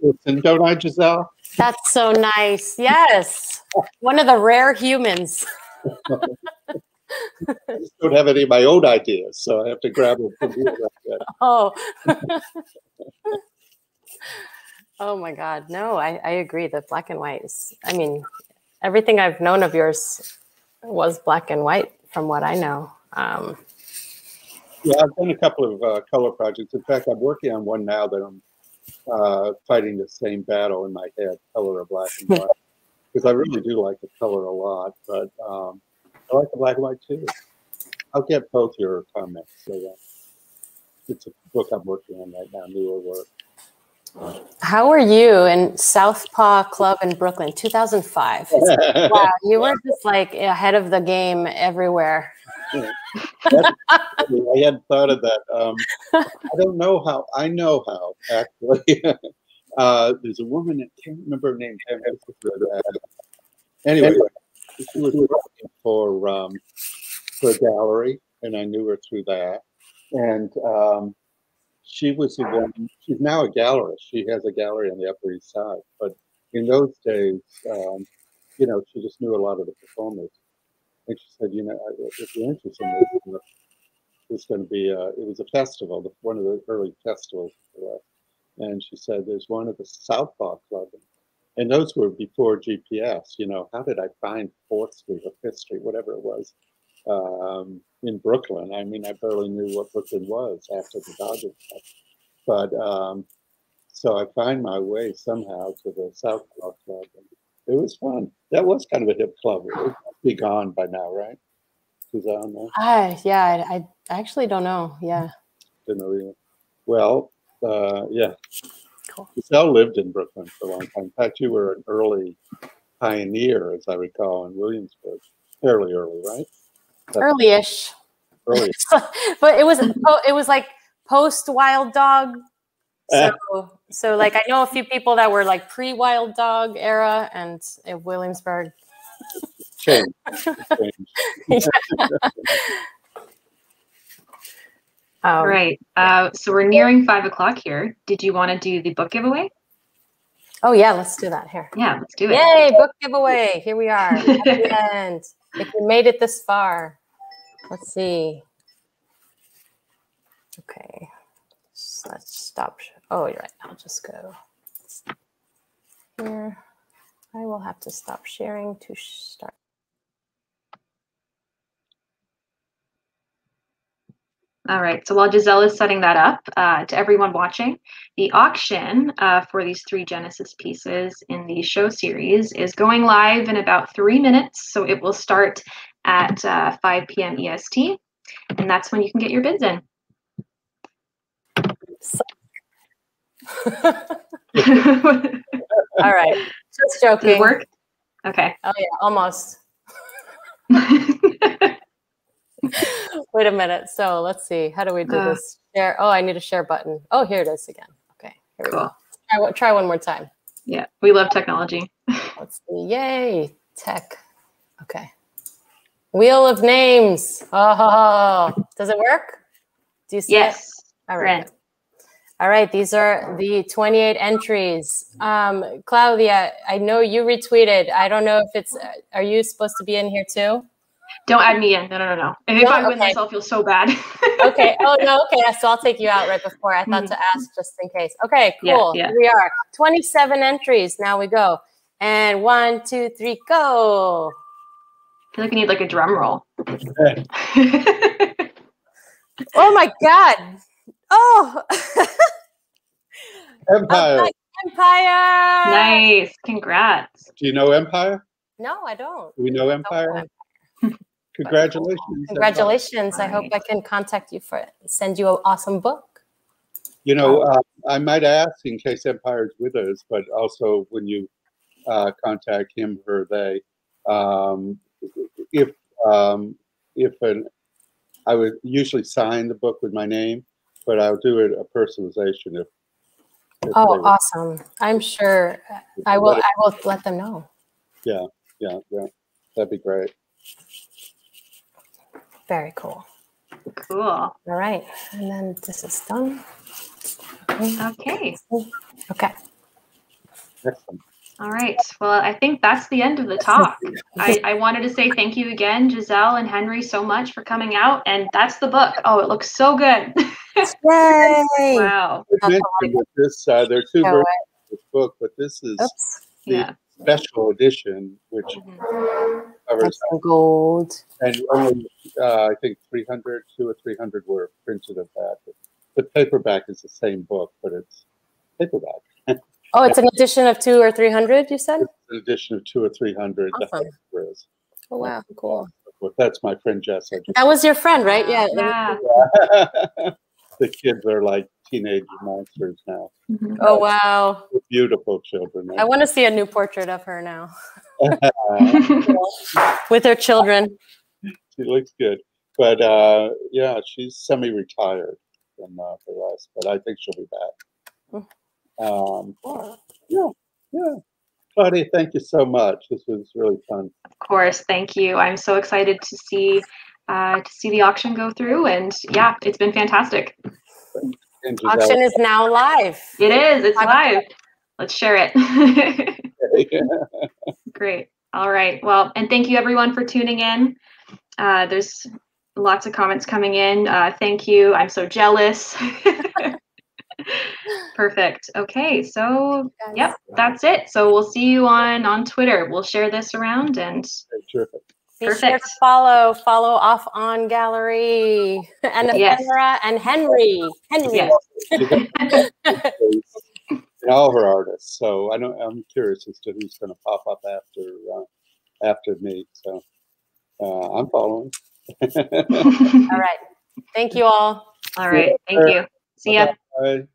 Speaker 3: Listen, don't I, Gisel?
Speaker 2: That's so nice. Yes. One of the rare humans.
Speaker 3: I just don't have any of my own ideas, so I have to grab them from you. Like
Speaker 2: oh. Oh my God. No, I, I agree that black and white is, I mean, everything I've known of yours was black and white from what I know. Um,
Speaker 3: yeah, I've done a couple of uh, color projects. In fact, I'm working on one now that I'm uh, fighting the same battle in my head, color of black and white, because I really do like the color a lot. But um, I like the black and white too. I'll get both your comments. So, uh, it's a book I'm working on right now, newer work.
Speaker 2: How were you in Southpaw Club in Brooklyn, 2005? wow, you were just like ahead of the game everywhere.
Speaker 3: I hadn't thought of that. Um, I don't know how. I know how, actually. uh, there's a woman, I can't remember her name. Anyway, she was working for, um, for a gallery, and I knew her through that. And um, she was the one, she's now a gallerist. She has a gallery on the Upper East Side. But in those days, um, you know, she just knew a lot of the performers. And she said, you know, if you're interested in this, it's going to be, a, it was a festival, one of the early festivals. And she said, there's one at the South Southpaw Club. And those were before GPS, you know, how did I find 4th Street or 5th Street, whatever it was, um, in Brooklyn? I mean, I barely knew what Brooklyn was after the Dodgers. But um, so I find my way somehow to the Southpaw Club. And it was fun. That was kind of a hip club. It would be gone by now, right? Suzanne?
Speaker 2: I, yeah, I, I actually don't know. Yeah.
Speaker 3: Didn't know either. Well, uh, yeah. Cool. Gisel lived in Brooklyn for a long time. In fact, you were an early pioneer, as I recall, in Williamsburg. Fairly early, right?
Speaker 2: Early-ish.
Speaker 3: Early.
Speaker 2: but it was it was like post Wild Dog. So so like I know a few people that were like pre Wild Dog era and in Williamsburg.
Speaker 3: Change. Change.
Speaker 1: All um, right. Uh, so we're nearing five o'clock here. Did you want to do the book giveaway?
Speaker 2: Oh yeah, let's do that here.
Speaker 1: Yeah, let's do it.
Speaker 2: Yay, book giveaway. Here we are at the end. If you made it this far, let's see. Okay, so let's stop. Oh, you're right. I'll just go here. I will have to stop sharing to start.
Speaker 1: All right, so while Gisel is setting that up, uh, to everyone watching, the auction uh, for these three Genesis pieces in the show series is going live in about three minutes. So it will start at uh, 5 p.m. EST, and that's when you can get your bids in.
Speaker 2: All right, just joking.
Speaker 1: Did it work? Okay.
Speaker 2: Oh yeah, almost. Wait a minute. So let's see. How do we do uh, this? Share. Oh, I need a share button. Oh, here it is again. Okay. Here cool. we go. Try, try one more time.
Speaker 1: Yeah, we love technology.
Speaker 2: let's see. Yay, tech. Okay. Wheel of names. Oh, does it work?
Speaker 1: Do you see yes. it?
Speaker 2: All right. All right, these are the 28 entries. Um, Claudia, I know you retweeted. I don't know if it's, are you supposed to be in here too?
Speaker 1: Don't add me in. No, no, no, no. If, no, I win okay. this, I'll feel so bad.
Speaker 2: okay. Oh no. Okay. So I'll take you out right before. I thought mm-hmm. to ask just in case. Okay. Cool. Yeah, yeah. Here we are. Twenty-seven entries. Now we go. And one, two, three, go.
Speaker 1: I feel like I need like a drum roll.
Speaker 2: oh my god. Oh.
Speaker 3: Empire.
Speaker 2: Empire.
Speaker 1: Nice. Congrats.
Speaker 3: Do you know Empire?
Speaker 2: No, I don't.
Speaker 3: Do we know Empire? Congratulations.
Speaker 2: Congratulations. I hope I can contact you for send you an awesome book.
Speaker 3: You know, uh, I might ask in case Empire's with us, but also when you uh, contact him, her, they. Um, if um, if an I would usually sign the book with my name, but I'll do it a personalization if. if
Speaker 2: Oh, awesome. I'm sure I will, I will let them know.
Speaker 3: Yeah, yeah, yeah, that'd be great.
Speaker 2: Very cool.
Speaker 1: Cool.
Speaker 2: All right. And then this is done.
Speaker 1: Okay.
Speaker 2: Okay.
Speaker 3: Excellent.
Speaker 1: All right. Well, I think that's the end of the talk. I, I wanted to say thank you again, Gisel and Henry, so much for coming out. And that's the book. Oh, it looks so good.
Speaker 2: Yay.
Speaker 1: wow.
Speaker 3: I mentioned that this, uh, there are two
Speaker 2: Show
Speaker 3: versions of this book, but this is
Speaker 2: Oops.
Speaker 3: the
Speaker 1: Yeah.
Speaker 3: special edition, which
Speaker 1: Mhm.
Speaker 3: Covers,
Speaker 2: That's some gold.
Speaker 3: and only, uh, I think 300, two or 300 were printed of that. The paperback is the same book, but it's paperback.
Speaker 2: Oh, it's an edition of two or 300, you said?
Speaker 3: It's an edition of two or 300. the
Speaker 2: Awesome.
Speaker 3: hardcover is.
Speaker 2: Oh, wow. Cool.
Speaker 3: But that's my friend Jess.
Speaker 2: That was your friend, right? Yeah.
Speaker 1: Yeah.
Speaker 3: the kids are like teenage monsters now.
Speaker 1: Mhm.
Speaker 2: Oh, wow.
Speaker 3: They're beautiful children.
Speaker 2: I want to see a new portrait of her now with her children.
Speaker 3: she looks good, but uh, yeah, she's semi-retired from uh, for us, but I think she'll be back. Um, yeah, yeah. Claudia, thank you so much. This was really fun.
Speaker 1: Of course. Thank you. I'm so excited to see uh, to see the auction go through. And yeah, it's been fantastic.
Speaker 3: And Gisel-
Speaker 2: Auction is now live.
Speaker 1: It is. It's live. Let's share it. Great. All right. Well, and thank you everyone for tuning in. Uh, there's lots of comments coming in. Uh, thank you. I'm so jealous. Perfect. Okay. So, yep, that's it. So we'll see you on on Twitter. We'll share this around and
Speaker 3: Terrific.
Speaker 2: Be sure to follow, follow off on gallery and
Speaker 1: Yes.
Speaker 2: Ephimera and Henry. Henry.
Speaker 1: Yes.
Speaker 3: and all her artists. So I know I'm curious as to who's going to pop up after uh, after me. So uh, I'm following.
Speaker 2: All right. Thank you all.
Speaker 1: All right. Thank you. See ya.
Speaker 3: Bye.